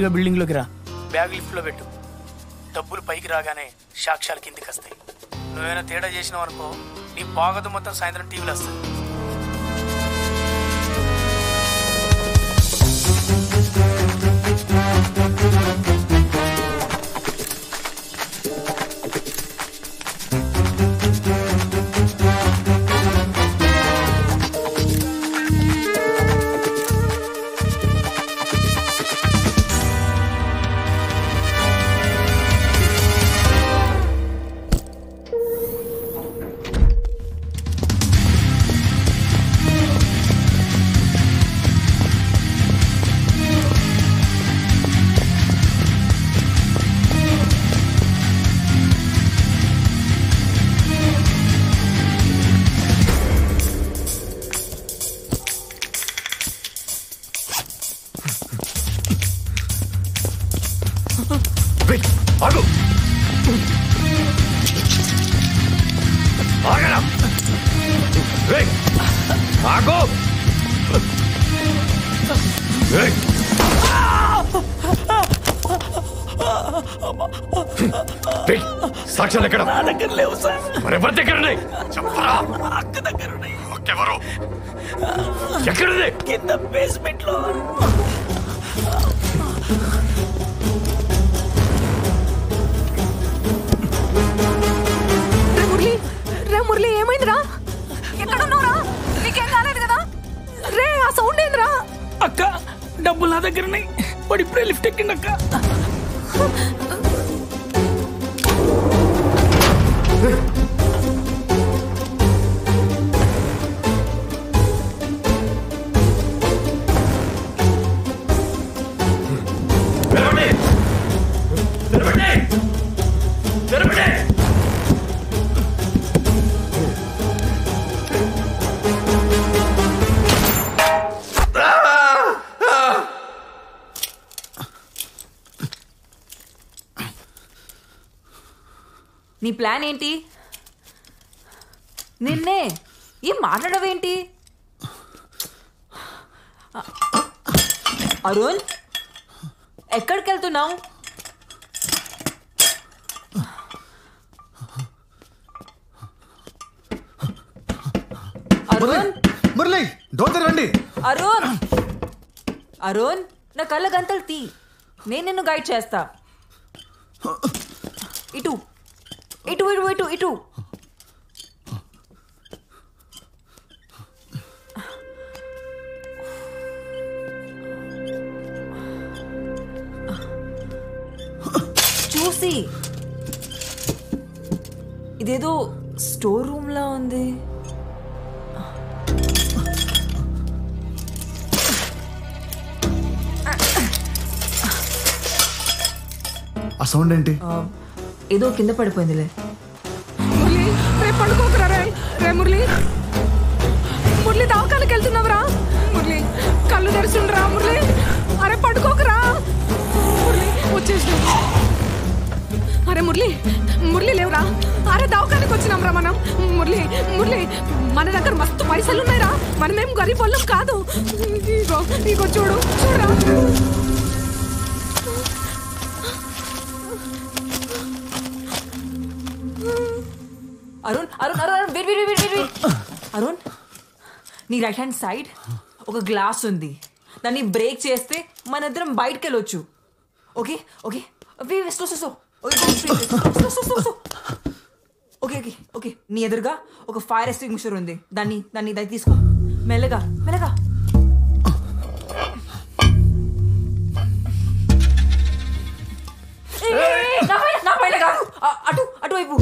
నేరుగా బిల్డింగ్లోకి రా. బ్యాగ్ లిఫ్ట్లో పెట్టు. డబ్బులు పైకి రాగానే సాక్ష్యాలు కిందికి వస్తాయి. నువ్వేమైనా తేడా చేసినావు అనుకో నీ బాగదు మొత్తం సాయంత్రం టీవీలో వస్తుంది సాక్ష్యాలు ఎక్కడ? నా దగ్గర లేవు సార్. మరెవరి దగ్గర ఉన్నాయి చెప్పరా అక్క దగ్గర ఉన్నాయి ఒక్కెవరు ఎక్కడుంది? కింద బేస్మెంట్లో. మురళి. రే మురళి ఏమైందిరా? ఎక్కడున్నావురా? నీకేం కాలేదు కదా? రే ఆ సౌండ్ ఏందిరా? అక్క డబ్బులు నా దగ్గర ఉన్నాయి వాడు ఇప్పుడే లిఫ్ట్ ఎక్కిండి అక్క తెరవండి నీ ప్లాన్ ఏంటి? నిన్నే ఏం మాట్లాడవేంటి? అరుణ్ ఎక్కడికి వెళ్తున్నావు అరుణ్? మురళి డోర్ తెరవండి. అరుణ్ అరుణ్ నా కళ్ళ గంతలు తీ. నేను నిన్ను గైడ్ చేస్తా. ఇటు. ఇటు ఇటు ఇటు ఇటు. చూసి. ఇదేదో స్టోర్ రూమ్ లా ఉంది. ఆ సౌండ్ ఏంటి? ఏదో కింద పడిపోయిందిలే. మురళి రేపు పడుకోకరా రే. రే మురళి. మురళి దవాఖానకి వెళ్తున్నావురా. మురళి కళ్ళు తెరిచిండ్రా మురళి. అరే పడుకోకరా. మురళి వచ్చేసి అరే మురళి మురళి లేవురా. అరే దవాఖానకి వచ్చినాంరా మనం. మురళి మురళి మన దగ్గర మస్తు పైసలు ఉన్నాయిరా మనమేం గరీబ్ వాళ్ళం కాదు. ఇగో ఇగో చూడు చూడరా. నీ రైట్ హ్యాండ్ సైడ్ ఒక గ్లాస్ ఉంది. దాన్ని బ్రేక్ చేస్తే మన ఇద్దరం బయటకు వెళ్ళొచ్చు okay okay so so so okay okay okay నీ ఎదురుగా ఒక ఫైర్ ఎక్స్టింగ్విషర్ ఉంది. దాన్ని దాన్ని దాన్ని తీసుకో. మెల్లగా మెల్లగా. నా పైన కాదు. అటు అటువైపు.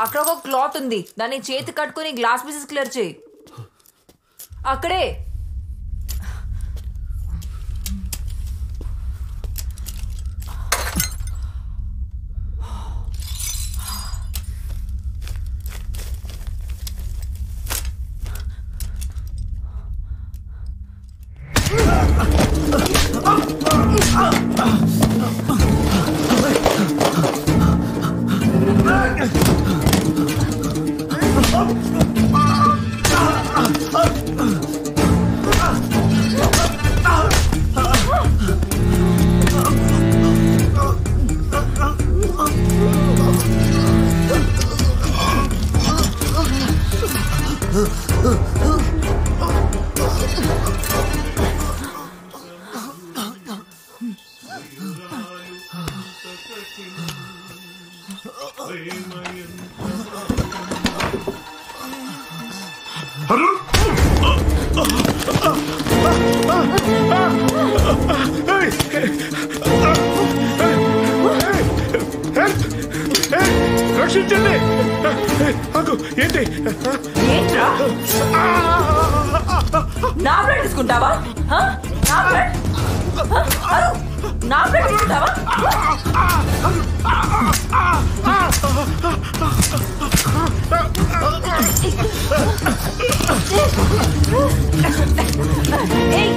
అక్కడ ఒక క్లాత్ ఉంది. దాన్ని చేతి కట్టుకొని గ్లాస్ పీసెస్ క్లియర్ చేయి. అక్కడే. రక్షించండి. నాకు ఏంటి? ఏంట్రా? నా బ్లడ్ తీసుకుంటావా? నా బ్లడ్? నా బ్లడ్ తీసుకుంటావా? 에이,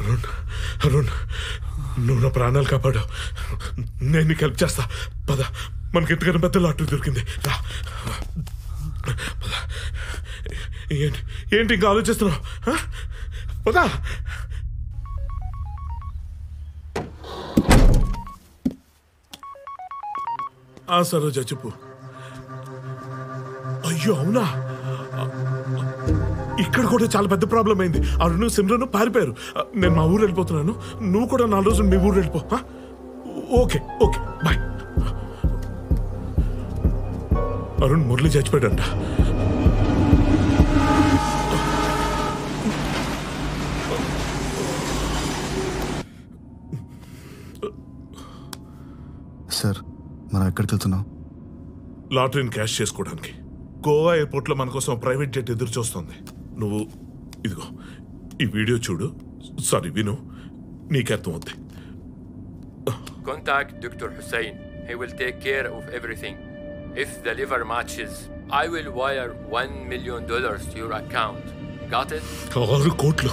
అరుణ్ అరుణ్ నువ్వు నా ప్రాణాలు కాపాడు నేను నీకు హెల్ప్ చేస్తా. పద. మనకి ఎంతకన్నా పెద్ద లాటరీ దొరికింది. రా. ఏంటి ఏంటి ఇంకా ఆలోచిస్తున్నావు? పదా. సరోజ చెప్పు. అయ్యో అవునా? ఇక్కడ కూడా చాలా పెద్ద ప్రాబ్లం అయింది. అరుణు సిమ్రను పారిపోయారు. నేను మా ఊరు వెళ్ళిపోతున్నాను. నువ్వు కూడా నాలుగు రోజులు మీ ఊరు వెళ్ళిపో okay okay bye. Arun Murali చచ్చిపోయాడంట. Sir మనం ఎక్కడికి వెళ్తున్నాం లాటరీని క్యాష్ చేసుకోవడానికి గోవా ఎయిర్పోర్ట్లో మన కోసం ప్రైవేట్ జెట్ ఎదురు చూస్తుంది నువ్వు ఇదిగో ఈ వీడియో చూడు సారీ విను నీకు అర్థం అవుద్ది Contact Dr. Hussein. He will take care of everything. If the liver matches, I will wire $1 million to your account. Got it? ఆరు కోట్లు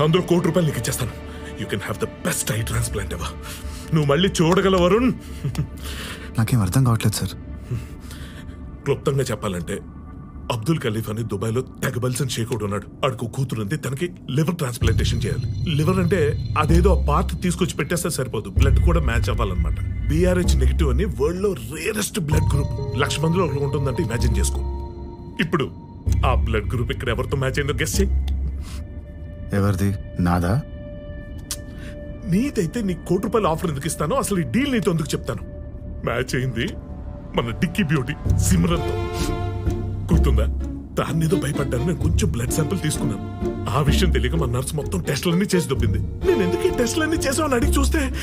అందులో కోటి రూపాయలు నీకు ఇచ్చేస్తాను you can have the best eye transplant ever నువ్వు మళ్ళీ చూడగలవు వరుణ్ నాకేం అర్థం కావట్లేదు సార్. క్లుప్తంగా చెప్పాలంటే అబ్దుల్ ఖలీఫ్ అని దుబాయ్లో తెగబల్సన్ షేక్ ఒకడు ఉన్నాడు. ఆడికి కూతురు ఉంది తనకి లివర్ ట్రాన్స్ప్లాంటేషన్ చేయాలి. లివర్ అంటే అదేదో ఆ పార్ట్ తీసుకొచ్చి పెట్టేస్తే సరిపోదు. బ్లడ్ కూడా మ్యాచ్ అవ్వాలన్నమాట. బీఆర్హెచ్ నెగిటివ్ అని వరల్డ్లో రేరెస్ట్ బ్లడ్ గ్రూప్. లక్ష మందిలో ఒకటి ఉంటుందంటే ఇమాజిన్ చేసుకో. ఇప్పుడు ఆ బ్లడ్ గ్రూప్ ఇక్కడ ఎవరితో మ్యాచ్ అయిందో చేయి. ఎవరిది? నాదా? నీదైతే నీ కోటి రూపాయల ఆఫర్ ఎందుకు ఇస్తానో అసలు ఈ డీల్ నీతో ఎందుకు చెప్తాను? మ్యాచ్ అయింది మన డిక్కీ బ్యూటీ సిమరన్తో. గుర్తుందా? దాని భయపడ్డాను నేను కొంచెం బ్లడ్ శాంపిల్ తీసుకున్నాను. ఆ విషయం తెలియక మా నర్స్ మొత్తం టెస్ట్లన్నీ చేసి దొబ్బింది. నేను ఎందుకు ఈ టెస్ట్లన్నీ చేసామని అడిగి చూస్తే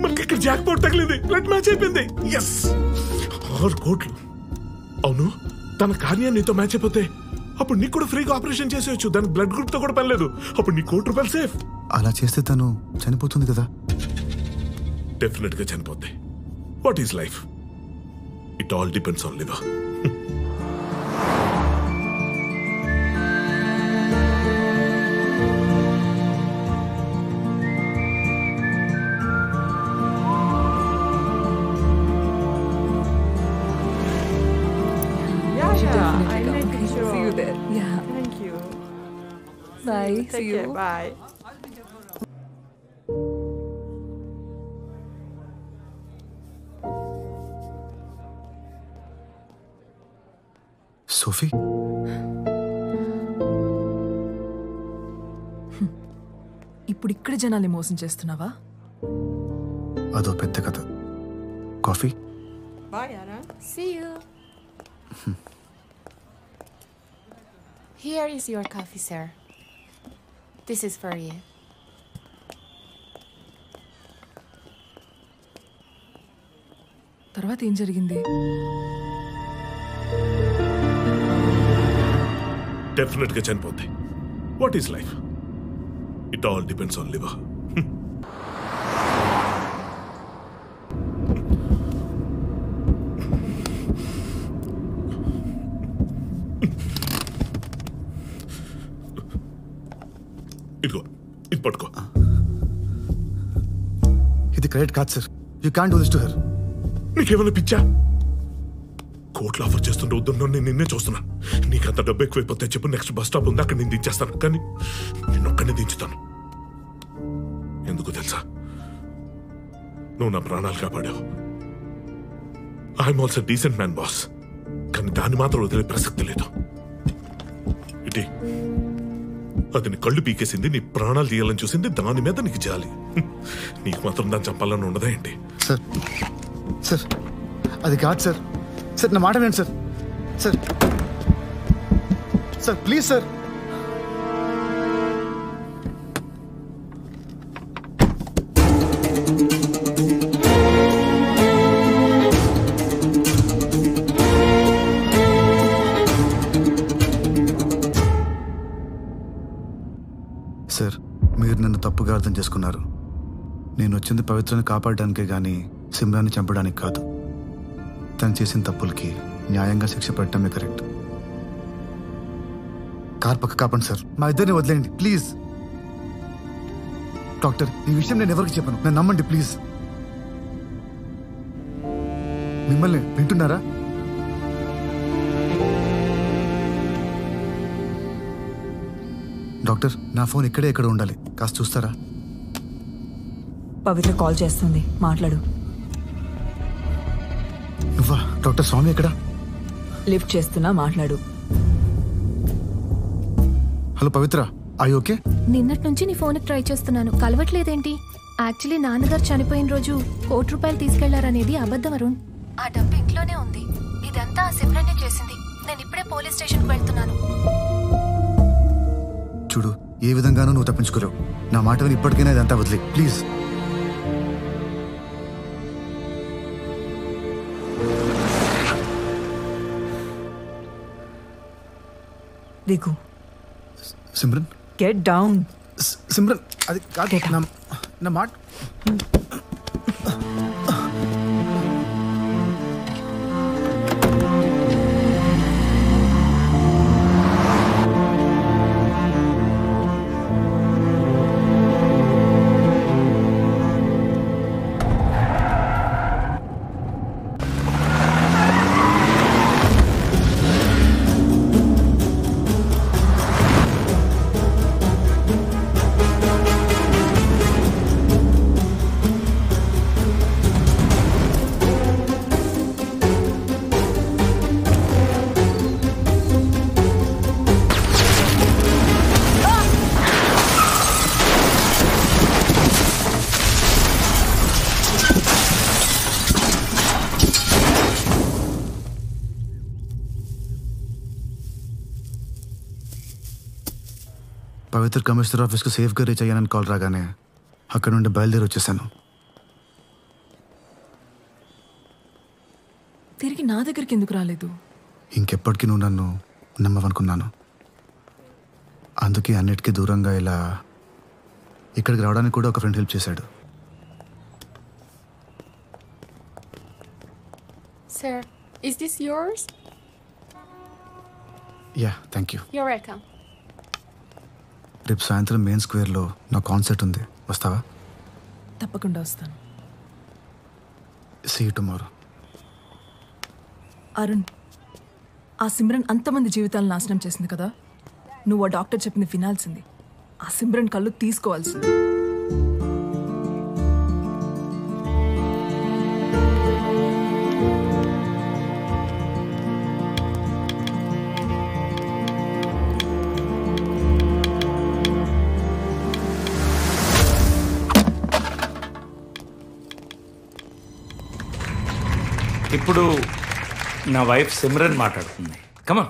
మనకి ఇక్కడ జాక్ పోట్ తగిలింది? బ్లడ్ మ్యాచ్ అయిపోయింది. ఎస్ ఆరు కోట్లు. అవును తన కార్యం నీతో మ్యాచ్ అయిపోతే అప్పుడు నీకు కూడా ఫ్రీగా ఆపరేషన్ చేసేయచ్చు. దానికి బ్లడ్ గ్రూప్తో కూడా పని లేదు అప్పుడు నీ కోటి రూపాయలు సేఫ్ అలా చేస్తే తను చనిపోతుంది కదా. డెఫినెట్గా చనిపోద్ది what is life it all depends on live Bye. Take See care. you. Bye. Sophie ఇప్పుడు ఇక్కడ జనాల్ని మోసం చేస్తున్నావా అదో పెద్ద కథ coffee. Here is your coffee, sir. This is for you. తర్వాత ఏం జరిగింది డెఫినెట్గా చనిపోద్ది. What is life it all depends on liver ఇదిగో ఇది పట్టుకో. ఇది కరెక్ట్ కాదు sir. You can do this to her నీకేమైనా పిచ్చా? కోట్లు ఆఫర్ చేస్తుంటే వద్దున్నా నేను నిన్నే చూస్తున్నా. నీకంత డబ్బు ఎక్కువైపోతే చెప్పు నెక్స్ట్ బస్ స్టాప్ ఉంది అక్కడ నేను దించేస్తాను కానీ నేను దించుతాను. ఎందుకు తెలుసా? నువ్వు నా ప్రాణాలు కాపాడావు. I'm also decent man boss కానీ దాన్ని మాత్రం వదిలే ప్రసక్తి లేదు. ఇటీ అది నీ కళ్ళు పీకేసింది నీ ప్రాణాలు తీయాలని చూసింది దాని మీద నీకు జాలి. నీకు మాత్రం దాన్ని చంపాలని ఉండదా ఏంటి? సార్ సార్ అది కాదు సార్. సార్ నా మాట వినండి sir. Sir. Sir please sir. Sir మీరు నన్ను తప్పుగా అర్థం చేసుకున్నారు. నేను వచ్చింది పవిత్రను కాపాడడానికే కానీ సిమ్రాన్ని చంపడానికి కాదు. తను చేసిన తప్పులకి న్యాయంగా శిక్ష పెట్టడమే కరెక్ట్. కార్ పక్క కాపండి సార్. మా ఇద్దరిని వదిలేయండి ప్లీజ్. డాక్టర్ ఈ విషయం నేను ఎవరికి చెప్పను? నన్ను నమ్మండి ప్లీజ్. మిమ్మల్ని వింటున్నారా? డాక్టర్ నా ఫోన్ ఇక్కడే ఇక్కడ ఉండాలి. కాస్త చూస్తారా? పవిత్ర కాల్ చేస్తుంది. మాట్లాడు. డాక్టర్ స్వామి ఎక్కడ? లిఫ్ట్ చేస్తున్నా మాట్లాడు. హలో పవిత్ర ఐ ఓకే నిన్నటి నుంచి నీ ఫోన్కి ట్రై చేస్తున్నాను. కలవట్లేదేంటి? యాక్చువల్లీ నాన్నగారు చనిపోయిన రోజు కోటి రూపాయలు తీసుకెళ్ళారనేది అబద్ధం అరుణ్. ఆ డబ్బు ఇంట్లోనే ఉంది. ఇదంతా ఆ సిమ్రనే చేసింది. నేను ఇప్పుడే పోలీస్ స్టేషన్కి వెళ్తున్నాను. చూడు ఏ విధంగానూ నువ్వు తప్పించుకోలేవు. నా మాట విని ఇప్పటికైనా ఇదంతా వదిలే. ప్లీజ్ దిగు సిమ్రన్ గెట్ డౌన్ సి- సిమ్రన్ అది కాదు Get up. నా నా మాట పవిత్ర కమిషనర్ ఆఫీస్కి సేఫ్గా రీచ్ అయ్యానని కాల్ రాగానే అక్కడ నుండి బయలుదేరి వచ్చేసాను. తిరిగి నా దగ్గరికి ఎందుకు రాలేదు? ఇంకెప్పటికీ నువ్వు నన్ను నమ్మవనుకున్నాను. అందుకే అన్నిటికీ దూరంగా ఇలా ఇక్కడికి రావడానికి కూడా ఒక ఫ్రెండ్ హెల్ప్ చేశాడు. Sir, is this yours? Yeah thank you You're welcome. రేపు సాయంత్రం మెయిన్ స్క్వేర్లో నా కాన్సర్ట్ ఉంది. వస్తావా? తప్పకుండా వస్తాను. See tomorrow. అరుణ్ ఆ సిమ్రన్ అంతమంది జీవితాలు నాశనం చేసింది కదా? నువ్వు ఆ డాక్టర్ చెప్పింది వినాల్సింది. ఆ సిమ్రన్ కళ్ళు తీసుకోవాల్సింది. ఇప్పుడు నా వైఫ్ సిమ్రన్ మాట్లాడుతుంది. కమా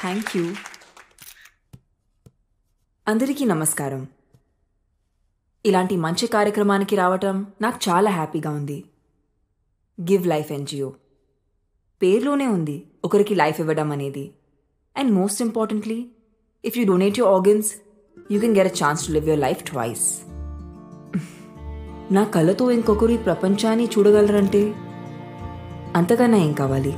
థ్యాంక్ యూ అందరికీ నమస్కారం. ఇలాంటి మంచి కార్యక్రమానికి రావటం నాకు చాలా హ్యాపీగా ఉంది. గివ్ లైఫ్ ఎన్జిఓ పేరులోనే ఉంది ఒకరికి లైఫ్ ఇవ్వడం అనేది. And most importantly if you donate your organs you can get a chance to live your life twice నా కళ్ళతో ఇంకొకరు ఈ ప్రపంచాన్ని చూడగలరంటే అంతకన్నా ఏం కావాలి?